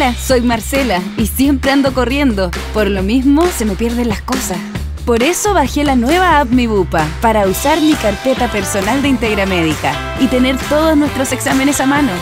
Hola, soy Marcela y siempre ando corriendo. Por lo mismo, se me pierden las cosas. Por eso bajé la nueva app Mi Bupa para usar mi carpeta personal de Integra Médica y tener todos nuestros exámenes a mano.